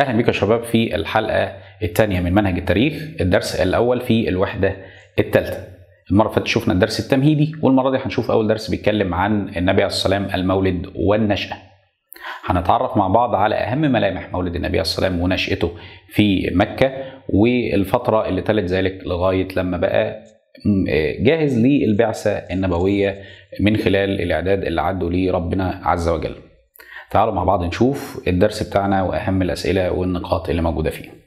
أهلا بكم يا شباب في الحلقة الثانية من منهج التاريخ الدرس الأول في الوحدة الثالثة. المرة اللي فاتت شفنا الدرس التمهيدي والمرة دي هنشوف أول درس بيتكلم عن النبي عليه والسلام المولد والنشأة. هنتعرف مع بعض على أهم ملامح مولد النبي عليه الصلاة والسلام ونشأته في مكة والفترة اللي تلت ذلك لغاية لما بقى جاهز للبعثة النبوية من خلال الإعداد اللي عدوا ليه ربنا عز وجل. تعالوا مع بعض نشوف الدرس بتاعنا وأهم الأسئلة والنقاط اللي موجودة فيه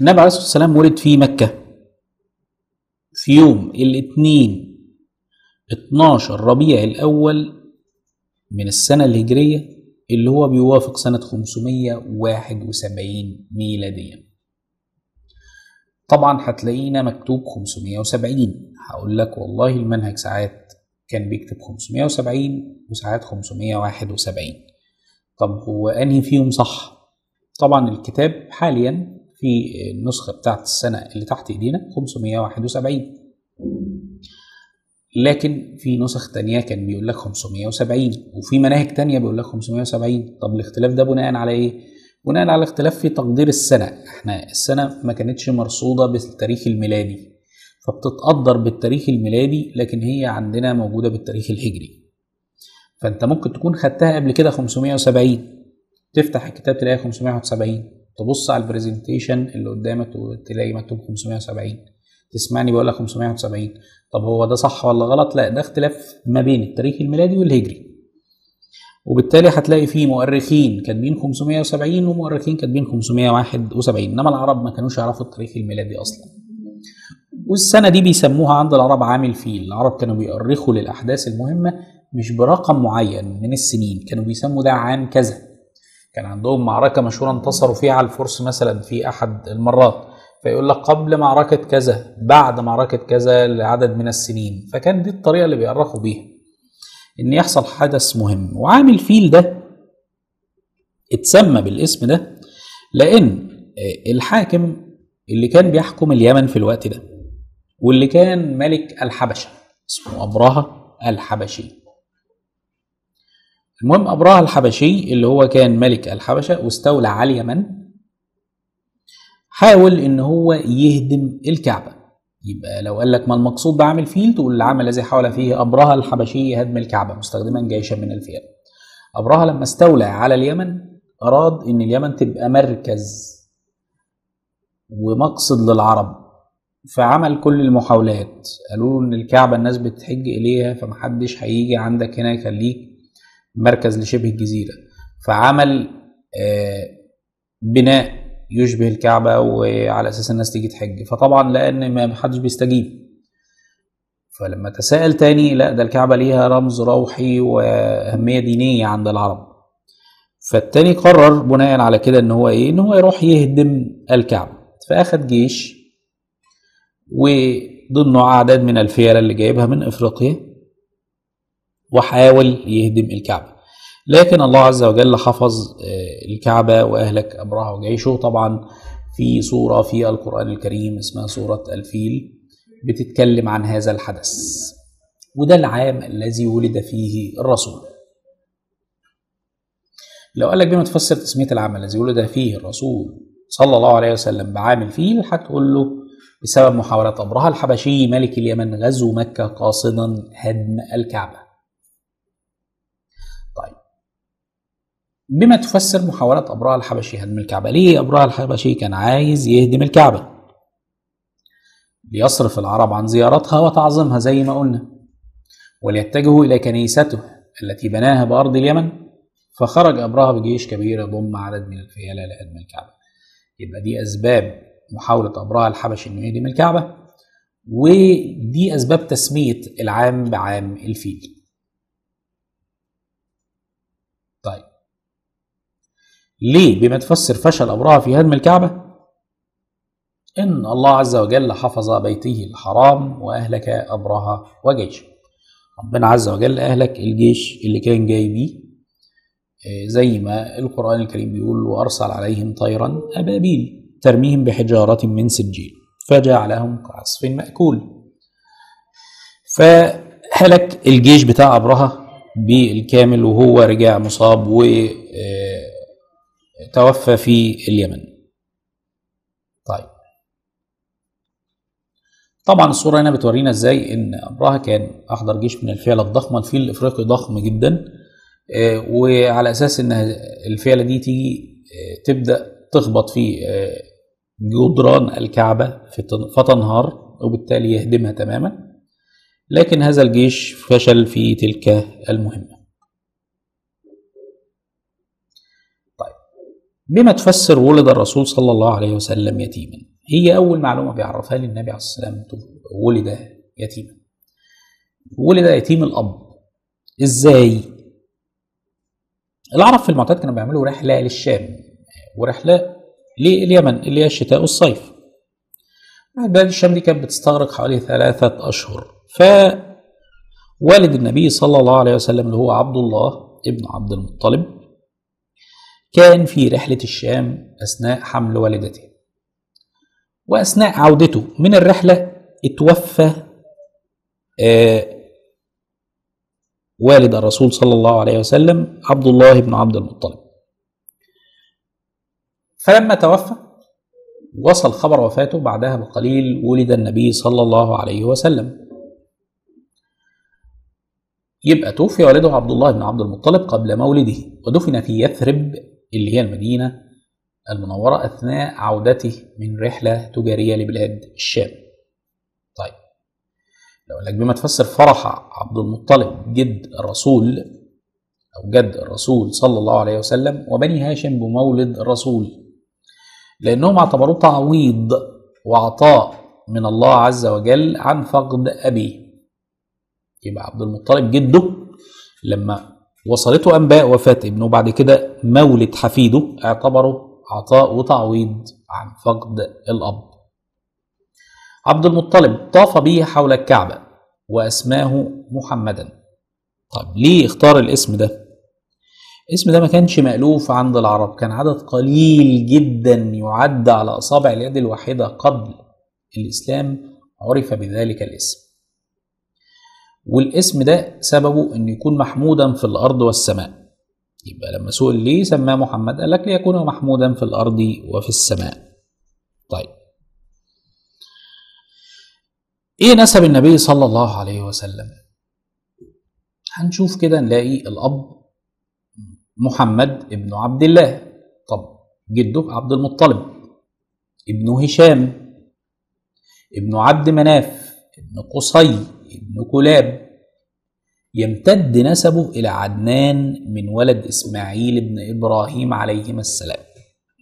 النبي عليه الصلاة والسلام ولد في مكة. في يوم الاثنين 12 ربيع الأول من السنة الهجرية اللي هو بيوافق سنة 571 ميلاديا. طبعا هتلاقينا مكتوب 570 هقول لك والله المنهج ساعات كان بيكتب 570 وساعات 571 طب هو أنهي فيهم صح؟ طبعا الكتاب حاليا في النسخة بتاعت السنة اللي تحت إيدينا 571 لكن في نسخ تانية كان بيقول لك 570 وفي مناهج تانية بيقول لك 570 طب الاختلاف ده بناء على إيه؟ بناء على اختلاف في تقدير السنة. إحنا السنة ما كانتش مرصودة بالتاريخ الميلادي فبتتقدر بالتاريخ الميلادي لكن هي عندنا موجودة بالتاريخ الهجري. فأنت ممكن تكون خدتها قبل كده 570 تفتح الكتاب تلاقي 571 تبص على البرزنتيشن اللي قدامك وتلاقي مكتوب 570 تسمعني بقول لك 571 طب هو ده صح ولا غلط؟ لا ده اختلاف ما بين التاريخ الميلادي والهجري. وبالتالي هتلاقي فيه مؤرخين كاتبين 570 ومؤرخين كاتبين 571 إنما العرب ما كانوش يعرفوا التاريخ الميلادي أصلا. والسنة دي بيسموها عند العرب عام الفيل العرب كانوا بيؤرخوا للأحداث المهمة مش برقم معين من السنين كانوا بيسموا ده عام كذا. كان عندهم معركة مشهورة انتصروا فيها على الفرس مثلا في أحد المرات فيقول لك قبل معركة كذا بعد معركة كذا لعدد من السنين. فكان دي الطريقة اللي بيؤرخوا بيها. إن يحصل حدث مهم وعام الفيل ده اتسمى بالاسم ده لأن الحاكم اللي كان بيحكم اليمن في الوقت ده واللي كان ملك الحبشة اسمه ابرهه الحبشي. المهم ابرهه الحبشي اللي هو كان ملك الحبشة واستولى على اليمن حاول إن هو يهدم الكعبة. يبقى لو قال لك ما المقصود بعام الفيل تقول العام الذي حاول فيه أبرهة الحبشي هدم الكعبة مستخدما جيشا من الفيل أبرهة لما استولى على اليمن أراد إن اليمن تبقى مركز ومقصد للعرب. فعمل كل المحاولات. قالوا له إن الكعبة الناس بتحج إليها فمحدش هيجي عندك هنا يخليك مركز لشبه الجزيرة. فعمل بناء يشبه الكعبة وعلى أساس الناس تيجي تحج. فطبعا لأن ما حدش بيستجيب. فلما تساءل تاني لا ده الكعبة ليها رمز روحي وأهمية دينية عند العرب. فالتاني قرر بناء على كده إن هو إيه؟ إن هو يروح يهدم الكعبة. فاخد جيش وضمنه أعداد من الفيلة اللي جايبها من إفريقيا وحاول يهدم الكعبة. لكن الله عز وجل حفظ الكعبة وأهلك أبرهة وجيشه. طبعا في سورة في القرآن الكريم اسمها سورة الفيل بتتكلم عن هذا الحدث وده العام الذي ولد فيه الرسول. لو قال لك بما تفسر تسمية العام الذي ولد فيه الرسول صلى الله عليه وسلم بعام الفيل هتقول له بسبب محاولة أبرهة الحبشي ملك اليمن غزو مكة قاصدا هدم الكعبة. بما تفسر محاولة أبرهة الحبشي هدم الكعبة؟ ليه أبرهة الحبشي كان عايز يهدم الكعبة؟ ليصرف العرب عن زيارتها وتعظيمها زي ما قلنا وليتجهوا إلى كنيسته التي بناها بأرض اليمن فخرج أبرهة بجيش كبير يضم عدد من الفيلة لهدم الكعبة. يبقى دي أسباب محاولة أبرهة الحبشي إنه يهدم الكعبة ودي أسباب تسمية العام بعام الفيل طيب ليه؟ بما تفسر فشل أبرهة في هدم الكعبة؟ إن الله عز وجل حفظ بيته الحرام وأهلك أبرهة وجيشه ربنا عز وجل أهلك الجيش اللي كان جاي بيه زي ما القرآن الكريم بيقول وأرسل عليهم طيرا أبابيل ترميهم بحجارة من سجيل فجعلهم كعصف مأكول. هلك الجيش بتاع أبرهة بالكامل وهو رجع مصاب وتوفى في اليمن. طيب. طبعا الصورة هنا بتورينا إزاي إن أبرهة كان أحضر جيش من الفيلة الضخمة الفيل الإفريقي ضخم جدا آه، وعلى أساس إن الفيلة دي تيجي آه، تبدأ تخبط في آه، جدران الكعبة فتنهار وبالتالي يهدمها تماما. لكن هذا الجيش فشل في تلك المهمة. بما تفسر ولد الرسول صلى الله عليه وسلم يتيما. هي أول معلومة بيعرفها لي النبي عليه الصلاة والسلام ولد يتيما. ولد يتيم الأب. إزاي؟ العرب في المعتاد كانوا بيعملوا رحلة للشام. ورحلة لليمن اللي هي الشتاء والصيف بلاد الشام دي كانت بتستغرق حوالي ثلاثة أشهر. فوالد النبي صلى الله عليه وسلم اللي هو عبد الله ابن عبد المطلب كان في رحلة الشام أثناء حمل والدته. وأثناء عودته من الرحلة اتوفى آه والد الرسول صلى الله عليه وسلم عبد الله بن عبد المطلب. فلما توفى وصل خبر وفاته بعدها بقليل ولد النبي صلى الله عليه وسلم. يبقى توفي والده عبد الله بن عبد المطلب قبل مولده ودفن في يثرب اللي هي المدينة المنورة أثناء عودته من رحلة تجارية لبلاد الشام. طيب لو لك بما تفسر فرح عبد المطلب جد الرسول أو جد الرسول صلى الله عليه وسلم وبني هاشم بمولد الرسول لأنهم اعتبروه تعويض وعطاء من الله عز وجل عن فقد أبيه. يبقى عبد المطلب جده لما وصلته أنباء وفاة ابنه. بعد كده مولد حفيده اعتبره عطاء وتعويض عن فقد الأب. عبد المطلب طاف به حول الكعبة وأسماه محمدا. طب ليه اختار الاسم ده؟ الاسم ده ما كانش مألوف عند العرب كان عدد قليل جدا يعد على أصابع اليد الواحدة قبل الإسلام عرف بذلك الاسم. والاسم ده سببه أن يكون محمودا في الأرض والسماء. يبقى لما سئل ليه سماه محمد؟ قال لك ليكون محمودا في الأرض وفي السماء. طيب. إيه نسب النبي صلى الله عليه وسلم؟ هنشوف كده نلاقي الأب محمد ابن عبد الله. طب جده عبد المطلب ابن هشام ابن عبد مناف ابن قصي ابن كلاب يمتد نسبه إلى عدنان من ولد إسماعيل ابن إبراهيم عليهما السلام.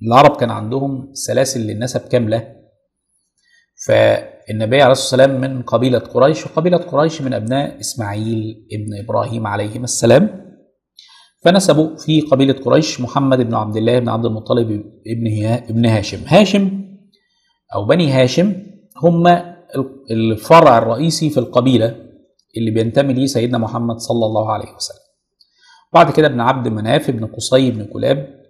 العرب كان عندهم سلاسل للنسب كاملة. فالنبي عليه الصلاة والسلام من قبيلة قريش وقبيلة قريش من أبناء إسماعيل ابن إبراهيم عليهما السلام. فنسبوا في قبيلة قريش محمد بن عبد الله بن عبد المطلب ابن ابن هاشم. هاشم أو بني هاشم هم الفرع الرئيسي في القبيلة اللي بينتمي ليه سيدنا محمد صلى الله عليه وسلم. بعد كده ابن عبد مناف ابن قصي بن كلاب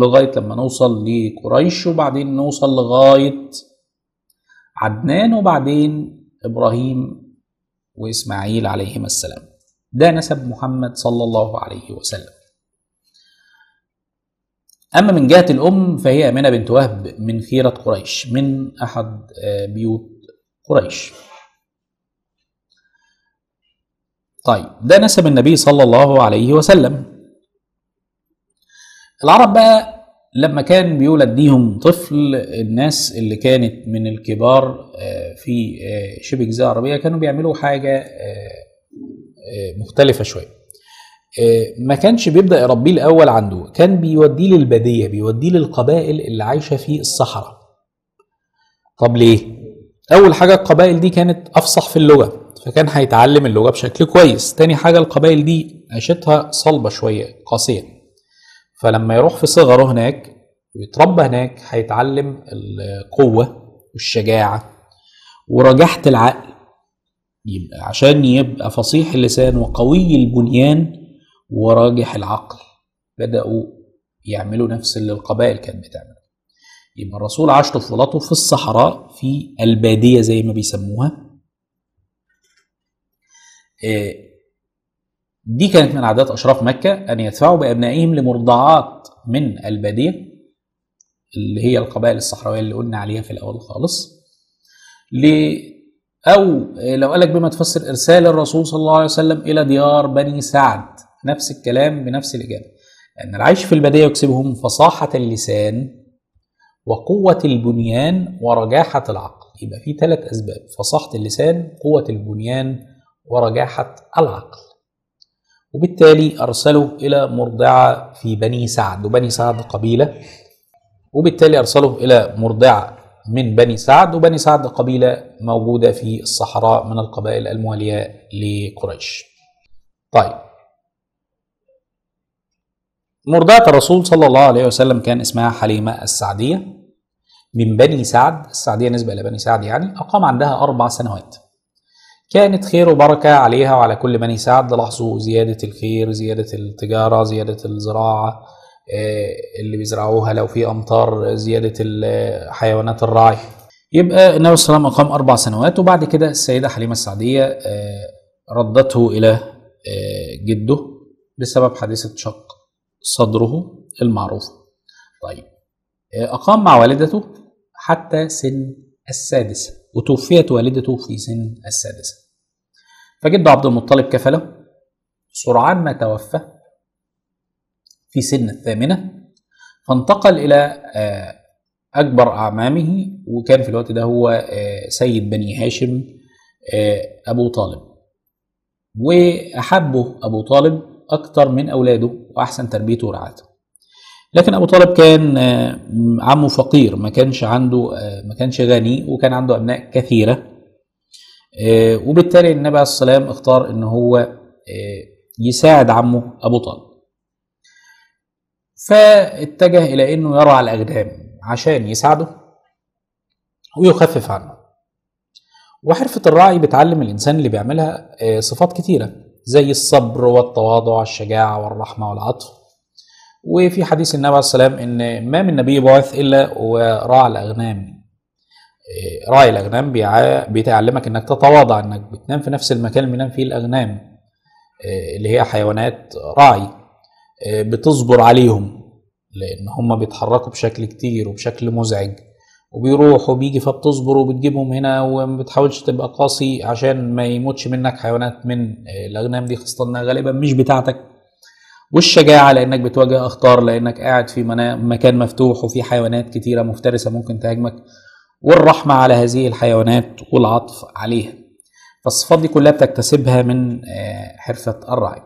لغاية لما نوصل لقريش وبعدين نوصل لغاية عدنان وبعدين إبراهيم وإسماعيل عليهما السلام. ده نسب محمد صلى الله عليه وسلم. أما من جهة الأم فهي آمنة بنت وهب من خيرة قريش من أحد بيوت قريش. طيب ده نسب النبي صلى الله عليه وسلم. العرب بقى لما كان بيولد ليهم طفل الناس اللي كانت من الكبار في شبه الجزيره العربيه كانوا بيعملوا حاجة مختلفة شوية. ما كانش بيبدأ يربيه الأول عنده كان بيوديه للبادية بيوديه للقبائل اللي عايشة في الصحراء. طب ليه؟ أول حاجة القبائل دي كانت أفصح في اللغة فكان هيتعلم اللغة بشكل كويس. تاني حاجة القبائل دي عيشتها صلبة شوية قاسية. فلما يروح في صغره هناك ويتربى هناك هيتعلم القوة والشجاعة ورجاحة العقل. يبقى عشان يبقى فصيح اللسان وقوي البنيان وراجح العقل. بدأوا يعملوا نفس اللي القبائل كانت بتعمله. يبقى الرسول عاش طفولته في الصحراء في البادية زي ما بيسموها. آه، دي كانت من عادات أشراف مكة أن يدفعوا بأبنائهم لمرضعات من البادية اللي هي القبائل الصحراوية اللي قلنا عليها في الأول خالص. ل أو لو قالك بما تفسر إرسال الرسول صلى الله عليه وسلم إلى ديار بني سعد. نفس الكلام بنفس الإجابة. ان العيش في البادية يكسبهم فصاحة اللسان وقوة البنيان ورجاحة العقل. يبقى في ثلاث أسباب. فصاحة اللسان قوة البنيان ورجاحة العقل. وبالتالي ارسلوا إلى مرضعة في بني سعد وبني سعد قبيلة. وبالتالي ارسلوا إلى مرضعة من بني سعد وبني سعد قبيلة موجودة في الصحراء من القبائل الموالية لقريش. طيب مرضعه الرسول صلى الله عليه وسلم كان اسمها حليمة السعدية من بني سعد. السعدية نسبة إلى بني سعد يعني أقام عندها أربع سنوات. كانت خير وبركة عليها وعلى كل بني سعد. لاحظوا زيادة الخير زيادة التجارة زيادة الزراعة آه، اللي بيزرعوها لو في أمطار زيادة حيوانات الرعي. يبقى النبي صلى الله عليه وسلم أقام أربع سنوات وبعد كده السيدة حليمة السعدية آه، ردته إلى آه، جده بسبب حادثة شق. صدره المعروف. طيب آه، أقام مع والدته حتى سن السادسة وتوفيت والدته في سن السادسة فجده عبد المطلب كفله سرعان ما توفى في سن الثامنة فانتقل إلى آه، أكبر أعمامه وكان في الوقت ده هو آه، سيد بني هاشم أبو طالب. وأحبه أبو طالب أكثر من أولاده وأحسن تربيته ورعايته. لكن أبو طالب كان آه، عمه فقير ما كانش عنده آه، ما كانش غني وكان عنده أبناء كثيرة. آه، وبالتالي النبي عليه الصلاة والسلام اختار إن هو يساعد عمه أبو طالب. فاتجه إلى إنه يرعى الاغنام عشان يساعده ويخفف عنه. وحرفة الرعي بتعلم الإنسان اللي بيعملها صفات كتيرة. زي الصبر والتواضع الشجاعة والرحمة والعطف. وفي حديث النبي عليه السلام إن ما من نبي بعث إلا وراعى الأغنام. إيه، راعي الأغنام بيع- بيتعلمك إنك تتواضع إنك بتنام في نفس المكان اللي بينام فيه الأغنام. إيه، اللي هي حيوانات راعي إيه، بتصبر عليهم لأن هم بيتحركوا بشكل كتير وبشكل مزعج. وبيروح وبيجي فبتصبر وبتجيبهم هنا وما بتحاولش تبقى قاسي عشان ما يموتش منك حيوانات من إيه، الأغنام دي خاصة إنها غالبا مش بتاعتك. والشجاعة لأنك بتواجه أخطار لأنك قاعد في مكان مفتوح وفي حيوانات كتيرة مفترسة ممكن تهاجمك. والرحمة على هذه الحيوانات والعطف عليها. فالصفات دي كلها بتكتسبها من آه، حرفة الرعي.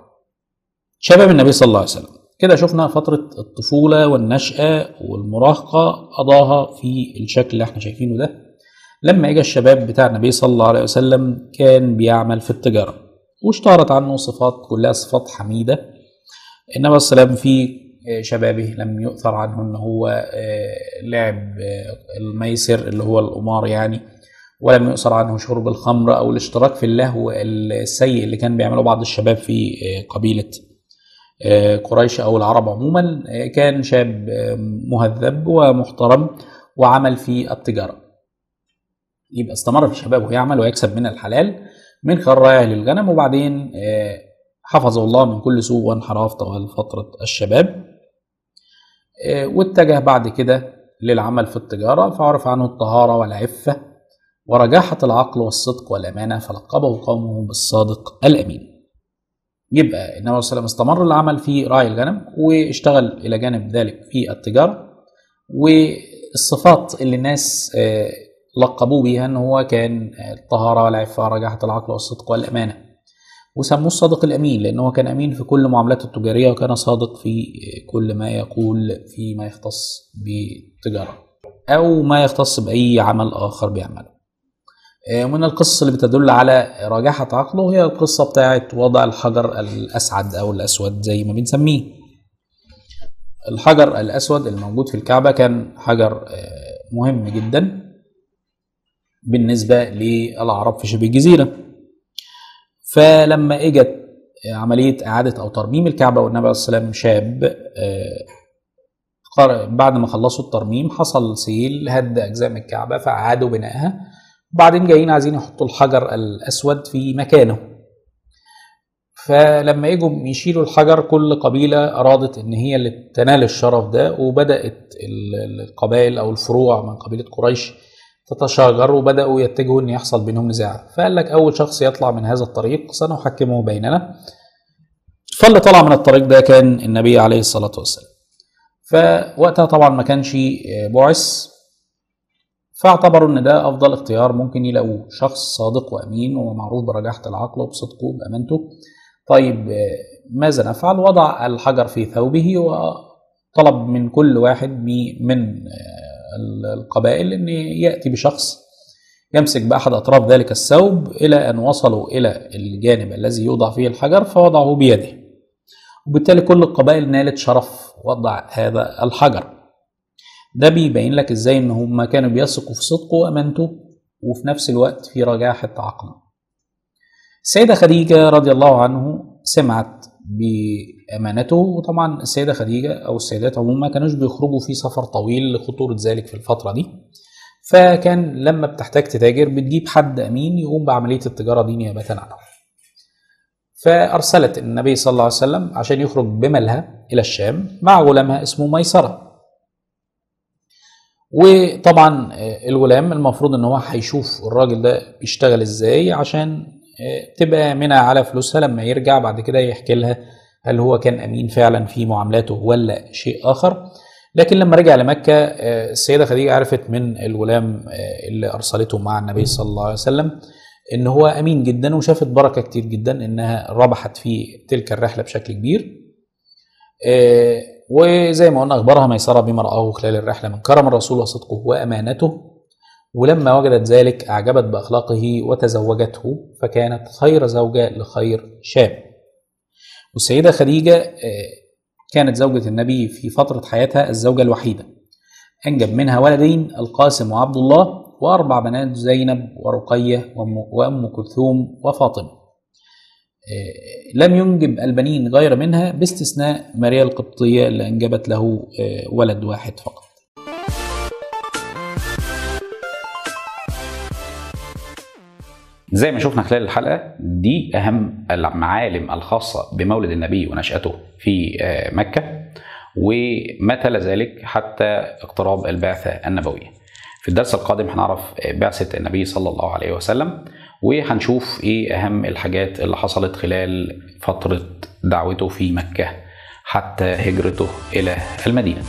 شباب النبي صلى الله عليه وسلم. كده شفنا فترة الطفولة والنشأة والمراهقة قضاها في الشكل اللي إحنا شايفينه ده. لما اجى الشباب بتاع النبي صلى الله عليه وسلم كان بيعمل في التجارة واشتهرت عنه صفات كلها صفات حميدة. عليه وسلم في شبابه لم يؤثر عنه إن هو آه، لعب آه، الميسر اللي هو القمار يعني ولم يؤثر عنه شرب الخمر أو الاشتراك في اللهو السيء اللي كان بيعمله بعض الشباب في آه، قبيلة آه، قريش أو العرب عموما آه، كان شاب آه، مهذب ومحترم وعمل في التجارة. يبقى استمر في شبابه يعمل ويكسب من الحلال من رعيه للغنم وبعدين آه، حفظه الله من كل سوء وانحراف طوال فترة الشباب. آه، واتجه بعد كده للعمل في التجارة فعرف عنه الطهارة والعفة ورجاحة العقل والصدق والأمانة فلقبه قومه بالصادق الأمين. يبقى النبي صلى الله عليه وسلم استمر العمل في راعي الغنم واشتغل إلى جانب ذلك في التجارة. والصفات اللي الناس آه، لقبوه بيها إن هو كان الطهارة والعفة ورجاحة العقل والصدق والأمانة. وسموه الصادق الأمين لأن هو كان أمين في كل معاملاته التجارية وكان صادق في كل ما يقول فيما يختص بالتجارة أو ما يختص بأي عمل آخر بيعمله آه، من القصص اللي بتدل على رجاحة عقله هي القصة بتاعت وضع الحجر الأسعد أو الأسود زي ما بنسميه. الحجر الأسود الموجود في الكعبة كان حجر آه، مهم جدا بالنسبة للعرب في شبه الجزيرة فلما إجت عملية إعادة أو ترميم الكعبة والنبي عليه والسلام شاب آه، بعد ما خلصوا الترميم حصل سيل هد أجزاء من الكعبة فاعادوا بنائها. وبعدين جايين عايزين يحطوا الحجر الأسود في مكانه. فلما يجوا يشيلوا الحجر كل قبيلة أرادت إن هي اللي تنال الشرف ده وبدأت القبائل أو الفروع من قبيلة قريش تتشاجر وبدأوا يتجهوا إن يحصل بينهم نزاع. فقال لك أول شخص يطلع من هذا الطريق سنحكمه بيننا. فاللي طلع من الطريق ده كان النبي عليه الصلاة والسلام. فوقتها طبعا ما كانش بعث فاعتبروا إن ده أفضل اختيار ممكن يلاقوه. شخص صادق وأمين ومعروف برجاحه العقل وبصدقه وبامانته طيب ماذا نفعل؟ وضع الحجر في ثوبه وطلب من كل واحد من القبائل إن يأتي بشخص يمسك بأحد أطراف ذلك الثوب إلى أن وصلوا إلى الجانب الذي يوضع فيه الحجر فوضعه بيده. وبالتالي كل القبائل نالت شرف وضع هذا الحجر. ده بيبين لك إزاي إن هم كانوا بيثقوا في صدقه وأمانته وفي نفس الوقت في رجاحة عقله السيدة خديجة رضي الله عنه سمعت بأمانته وطبعا السيدة خديجة أو السيدات عموما ما كانوش بيخرجوا في سفر طويل لخطورة ذلك في الفترة دي. فكان لما بتحتاج تتاجر بتجيب حد أمين يقوم بعملية التجارة دي نيابة عنه فأرسلت النبي صلى الله عليه وسلم عشان يخرج بمالها إلى الشام مع غلامها اسمه ميسرة. وطبعا الغلام المفروض إن هو هيشوف الراجل ده بيشتغل إزاي عشان تبقى منها على فلوسها لما يرجع بعد كده يحكي لها هل هو كان أمين فعلا في معاملاته ولا شيء آخر. لكن لما رجع لمكة السيدة خديجة عرفت من الغلام اللي أرسلته مع النبي صلى الله عليه وسلم إن هو أمين جدا وشافت بركة كتير جدا إنها ربحت في تلك الرحلة بشكل كبير. وزي ما قلنا أخبرها ميسرة بما رآه خلال الرحلة من كرم الرسول وصدقه وأمانته ولما وجدت ذلك أعجبت بأخلاقه وتزوجته فكانت خير زوجة لخير شاب. والسيدة خديجة كانت زوجة النبي في فترة حياتها الزوجة الوحيدة. أنجب منها ولدين القاسم وعبد الله وأربع بنات زينب ورقية وأم كلثوم وفاطمة. لم ينجب البنين غير منها باستثناء ماريا القبطية اللي أنجبت له ولد واحد فقط. زي ما شفنا خلال الحلقة دي أهم المعالم الخاصة بمولد النبي ونشأته في مكة وما ذلك حتى اقتراب البعثة النبوية. في الدرس القادم هنعرف بعثة النبي صلى الله عليه وسلم. وهنشوف إيه اهم الحاجات اللي حصلت خلال فترة دعوته في مكة حتى هجرته إلى المدينة.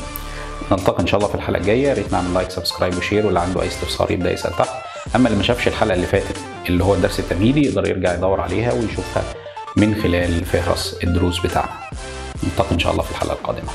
نلتقي إن شاء الله في الحلقة الجاية. يا ريت نعمل like subscribe و share واللي عنده أي استفسار يبدأ يسأل تحت. أما اللي ما شافش الحلقة اللي فاتت اللي هو الدرس التمهيدي يقدر يرجع يدور عليها ويشوفها من خلال فهرس الدروس بتاعنا. نلتقي إن شاء الله في الحلقة القادمة.